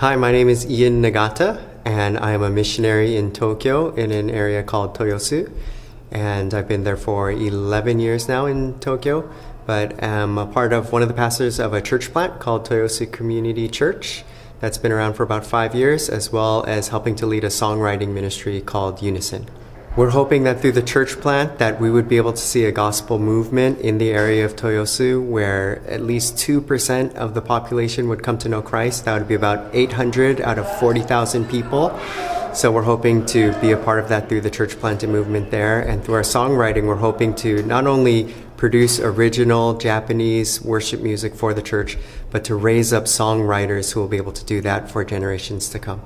Hi, my name is Ian Nagata, and I am a missionary in Tokyo in an area called Toyosu. And I've been there for 11 years now in Tokyo, but am a part of one of the pastors of a church plant called Toyosu Community Church that's been around for about five years, as well as helping to lead a songwriting ministry called Unison. We're hoping that through the church plant that we would be able to see a gospel movement in the area of Toyosu where at least 2% of the population would come to know Christ. That would be about 800 out of 40,000 people. So we're hoping to be a part of that through the church planting movement there. And through our songwriting, we're hoping to not only produce original Japanese worship music for the church, but to raise up songwriters who will be able to do that for generations to come.